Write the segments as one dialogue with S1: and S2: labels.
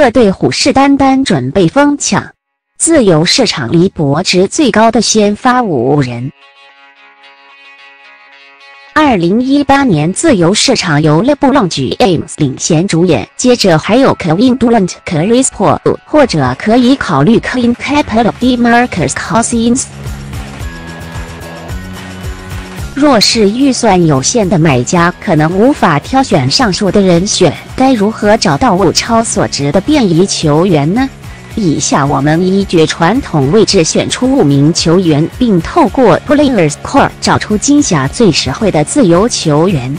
S1: 各队虎视眈眈，准备疯抢自由市场离博值最高的先发五人。二零一八年自由市场由勒布朗 James 领衔主演，接着还有 Kevin Durant、Chris Paul，或者可以考虑 Clint Capela、Demarcus Cousins。若是预算有限的买家，可能无法挑选上述的人选，该如何找到物超所值的便宜球员呢？以下我们依据传统位置选出五名球员，并透过 Players Core 找出今夏最实惠的自由球员。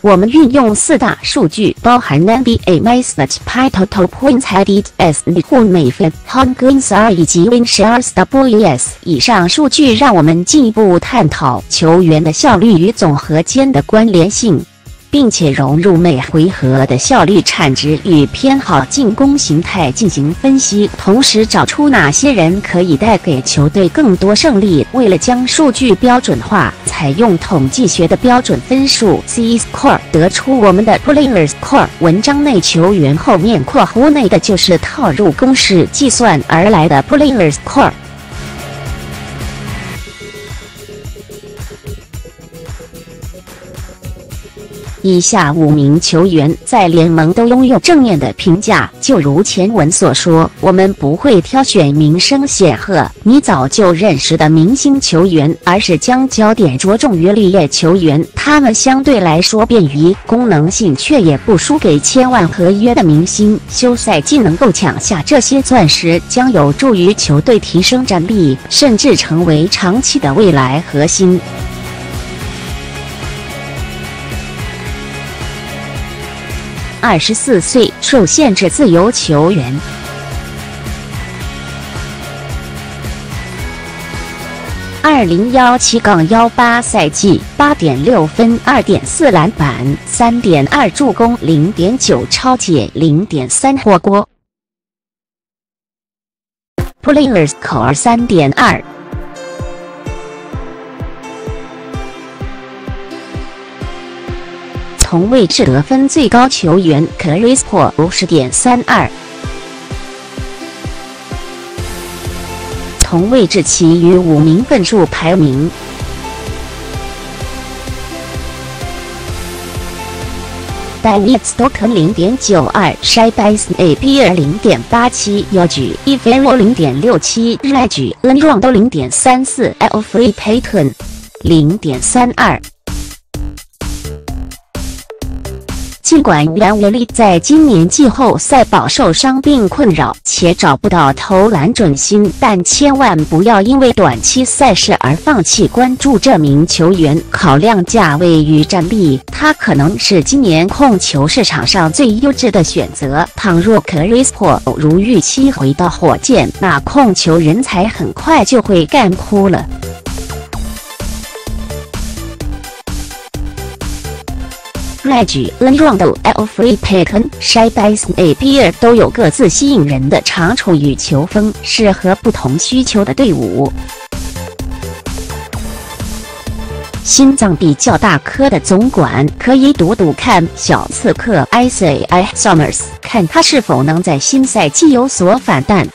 S1: 我们运用四大数据，包含 NBA Massnet、Pi Total Points Added as 互每分 Home Games R 以及 Win Shares Ws。以上数据让我们进一步探讨球员的效率与总和间的关联性。并且融入每回合的效率产值与偏好进攻形态进行分析，同时找出哪些人可以带给球队更多胜利。为了将数据标准化，采用统计学的标准分数 C Score，得出我们的 Players Score。文章内球员后面括弧内的就是套入公式计算而来的 Players Score。以下五名球员在联盟都拥有正面的评价，就如前文所说，我们不会挑选名声显赫、你早就认识的明星球员，而是将焦点着重于立业球员。他们相对来说便于功能性，却也不输给千万合约的明星。休赛季能够抢下这些钻石，将有助于球队提升战力，甚至成为长期的未来核心。二十四岁受限制自由球员，二零幺七杠幺八赛季八点六分，二点四篮板，三点二助攻，零点九超解，零点三火锅，Players Core 三点二。同位置得分最高球员 Chris Paul 十点三二，同位置其余五名分数排名：Daniel Stockton 零点九二，Shabazz Napier 零点八七，Yogi Ferrell 零点六七，Reggie Rondo 零点三四，Elfrid Payton 零点三二。尽管原维利在今年季后赛饱受伤病困扰，且找不到投篮准心，但千万不要因为短期赛事而放弃关注这名球员。考量价位与战力，他可能是今年控球市场上最优质的选择。倘若 Chris Paul 如预期回到火箭，那控球人才很快就会干枯了。Reggie Rondo、Elfrid Payton、Shabazz Napier 都有各自吸引人的长处与球风，适合不同需求的队伍。心脏比较大颗的总管可以赌赌看小刺客 Isai Summers，看他是否能在新赛季有所反弹。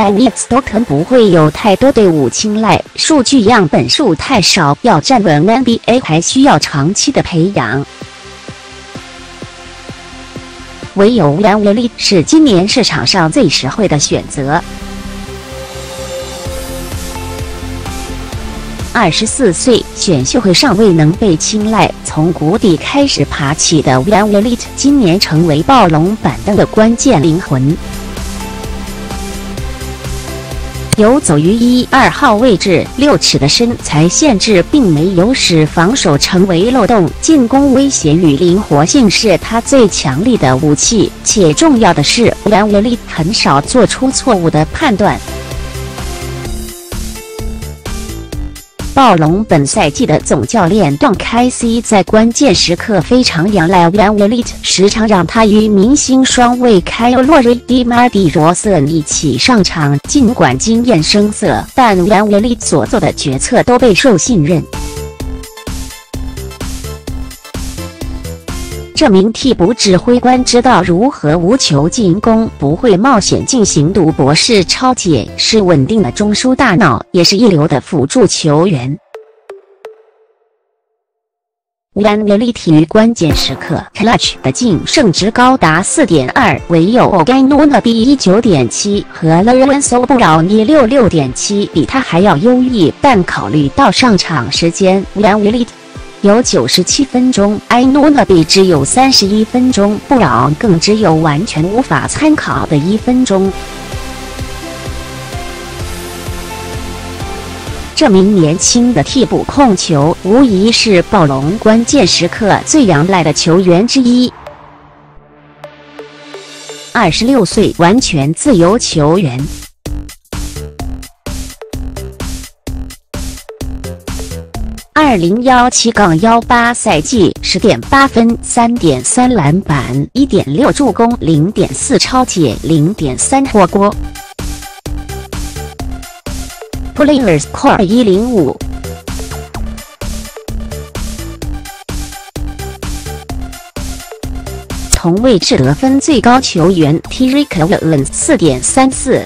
S1: 在 n e x t 不会有太多队伍青睐，数据样本数太少，要站稳 NBA 还需要长期的培养。唯有 w a n l 是今年市场上最实惠的选择。二十四岁，选秀会尚未能被青睐，从谷底开始爬起的 w a n l 今年成为暴龙板凳的关键灵魂。游走于一二号位置，六尺的身材限制并没有使防守成为漏洞，进攻威胁与灵活性是他最强力的武器。且重要的是，杨维利很少做出错误的判断。暴龙本赛季的总教练段开西在关键时刻非常仰赖 Van Vliet，时常让他与明星双卫凯洛瑞迪马蒂罗森一起上场。尽管经验生涩，但 Van Vliet 所做的决策都备受信任。这名替补指挥官知道如何无球进攻，不会冒险进行赌博式超解，是稳定的中枢大脑，也是一流的辅助球员。When really 体育关键时刻，Clutch 的净胜值高达四点二，唯有 Gano 比一九点七和 Lorenzo 布劳尼六六点七比他还要优异。但考虑到上场时间，When really 有九十七分钟，I know 比只有三十一分钟，布朗更只有完全无法参考的一分钟。这名年轻的替补控球，无疑是暴龙关键时刻最仰赖的球员之一。二十六岁，完全自由球员。二零幺七杠幺八赛季，十点八分，三点三篮板，一点六助攻，零点四超解，零点三火锅。Players Core 一零五，同位置得分最高球员 t r i k Williams 四点三四，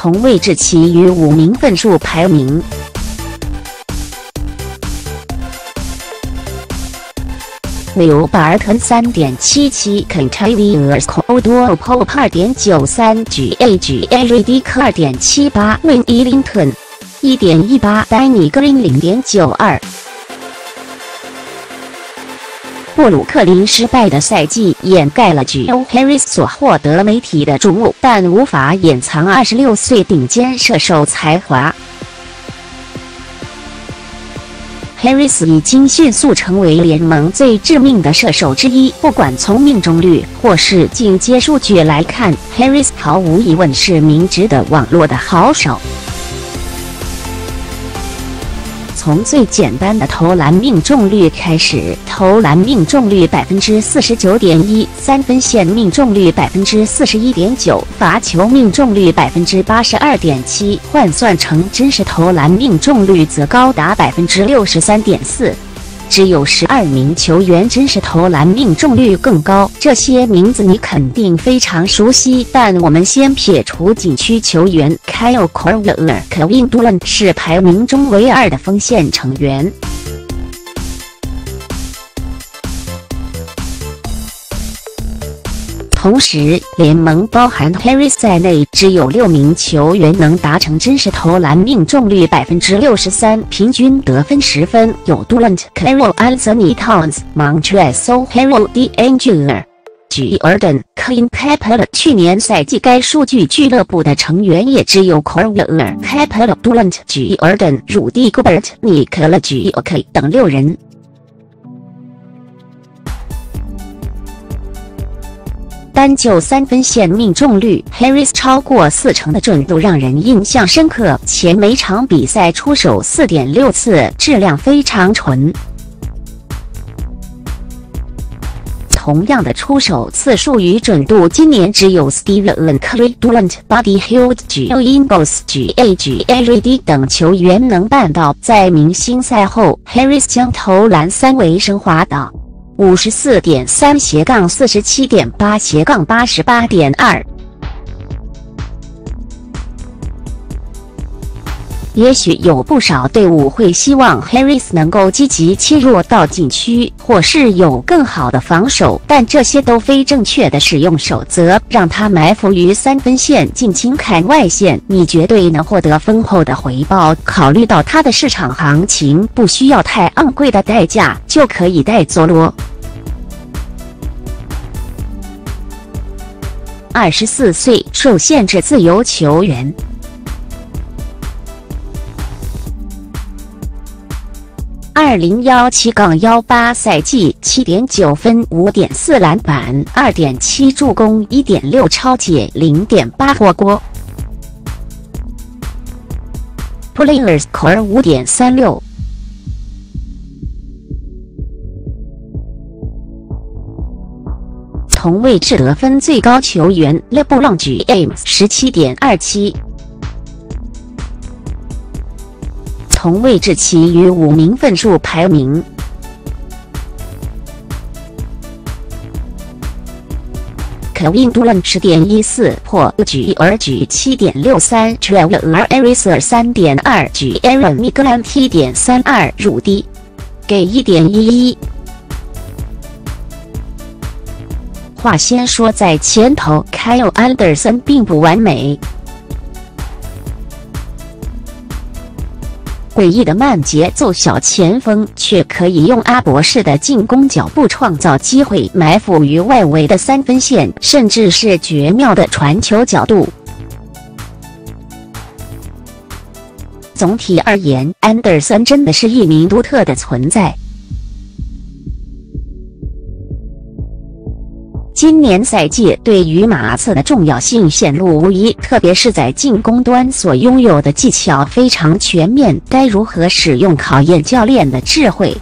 S1: 同位置其余五名分数排名。刘巴尔特三点七七，Contavious Caldwell-Pope 二点九三，G A G A Redick 二点七八，Win Ellington 一点一八，Danny Green 零点九二。布鲁克林失败的赛季掩盖了 Jo Harris 所获得媒体的注目，但无法掩藏二十六岁顶尖射手才华。Harris 已经迅速成为联盟最致命的射手之一。不管从命中率或是进阶数据来看，Harris 毫无疑问是名值得网络的好手。从最简单的投篮命中率开始，投篮命中率百分之四十九点一，三分线命中率百分之四十一点九，罚球命中率百分之八十二点七，换算成真实投篮命中率则高达百分之六十三点四。只有十二名球员真实投篮命中率更高，这些名字你肯定非常熟悉。但我们先撇除禁区球员，Kyle Korver、Kevin Durant 是排名中唯二的锋线成员。同时，联盟包含 Harris 在内，只有六名球员能达成真实投篮命中率百分之六十三，平均得分十分。有 Durant、Carroll、Anthony Towns、Montrezl Harrell、D'Angelo、Jordan、Clint Capela。去年赛季该数据俱乐部的成员也只有 Corver、Capela、Durant、Jordan、Rudy Gobert、Nikola j o k i 等六人。单就三分线命中率，Harris 超过四成的准度让人印象深刻，且每场比赛出手四点六次，质量非常纯。同样的出手次数与准度，今年只有 Steven Curry、Durant、Buddy Hield、Joe Ingles、G.A.G. a r d 等球员能办到。在明星赛后，Harris 将投篮三维升华到。五十四点三斜杠四十七点八斜杠八十八点二。也许有不少队伍会希望 Harris 能够积极切入到禁区，或是有更好的防守，但这些都非正确的使用守则，让他埋伏于三分线，尽情砍外线，你绝对能获得丰厚的回报。考虑到他的市场行情，不需要太昂贵的代价就可以带佐罗。二十四岁受限制自由球员，二零幺七杠幺八赛季七点九分，五点四篮板，二点七助攻，一点六超解，零点八火锅。Players Core 五点三六。同位置得分最高球员 LeBron James 十七点二七，同位置其余五名分数排名。可印度论十点一四破举而举七点六三，travel 而 eraser 三点二举，aaron migrant 七点三二入低，给一点一一。话先说在前头，Kyle Anderson 并不完美。诡异的慢节奏小前锋，却可以用阿博士的进攻脚步创造机会，埋伏于外围的三分线，甚至是绝妙的传球角度。总体而言，安德森真的是一名独特的存在。今年赛季对于马刺的重要性显露无遗，特别是在进攻端所拥有的技巧非常全面，该如何使用考验教练的智慧。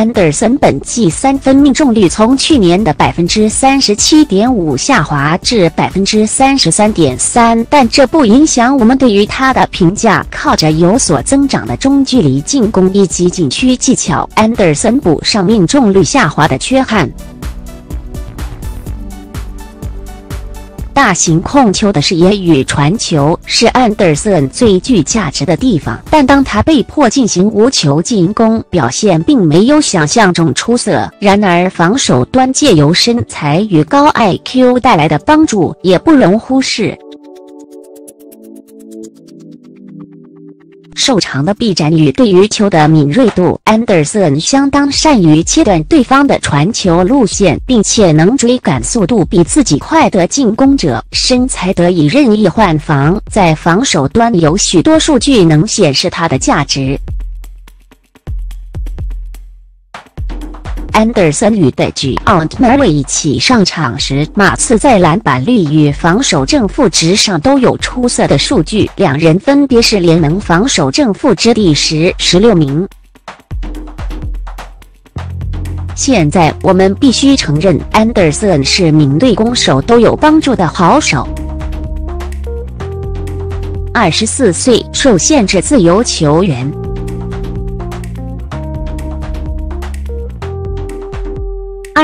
S1: 安德森本季三分命中率从去年的百分之三十七点五下滑至百分之三十三点三，但这不影响我们对于他的评价。靠着有所增长的中距离进攻以及禁区技巧，安德森补上命中率下滑的缺憾。大型控球的视野与传球是安德森最具价值的地方，但当他被迫进行无球进攻，表现并没有想象中出色。然而，防守端借由身材与高 IQ 带来的帮助也不容忽视。瘦长的臂展与对于球的敏锐度，，Anderson 相当善于切断对方的传球路线，并且能追赶速度比自己快的进攻者，身材得以任意换防，在防守端有许多数据能显示他的价值。Anderson 与德举奥特曼一起上场时，马刺在篮板率与防守正负值上都有出色的数据，两人分别是联盟防守正负值第十、十六名。现在我们必须承认，，Anderson 是名对攻守都有帮助的好手。二十四岁，受限制自由球员。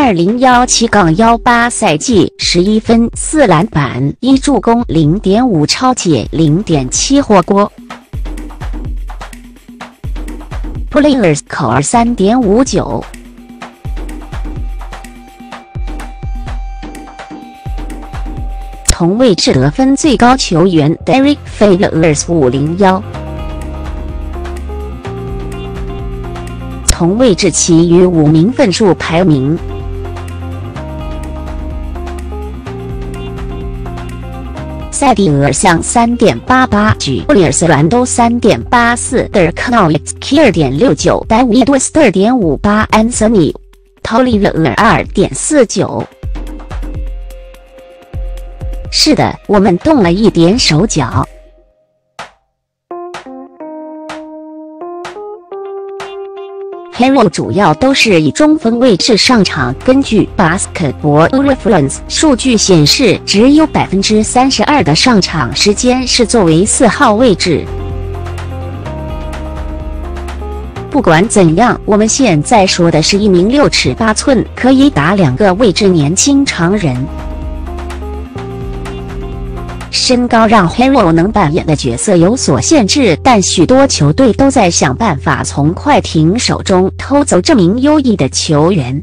S1: 二零幺七杠幺八赛季，十一分四篮板一助攻零点五超解零点七火锅。Players 口儿三点五九。同位置得分最高球员 Derek Favors 五零幺。同位置其余五名分数排名。塞蒂尔向三点八八，G 布里尔斯兰都三点八四，Dirk Nowitzki 二点六九，David West 二点五八，Anthony Tolliver 二点四九。是的，我们动了一点手脚。Hero 主要都是以中锋位置上场。根据 Basketball Reference 数据显示，只有百分之三十二的上场时间是作为四号位置。不管怎样，我们现在说的是一名六尺八寸、可以打两个位置年轻常人。身高让 Hero 能扮演的角色有所限制，但许多球队都在想办法从快艇手中偷走这名优异的球员。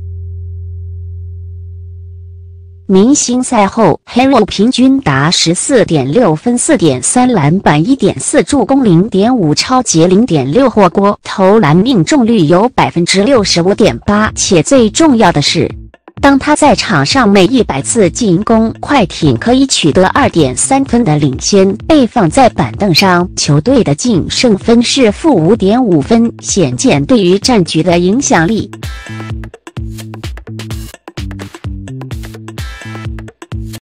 S1: 明星赛后，Hero 平均达十四点六分、四点三篮板、一点四助攻、零点五超节、零点六火锅，投篮命中率有百分之六十五点八，且最重要的是。当他在场上每一百次进攻，快艇可以取得二点三分的领先。被放在板凳上，球队的净胜分是负五点五分，显见对于战局的影响力。